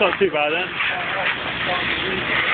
Not too bad then.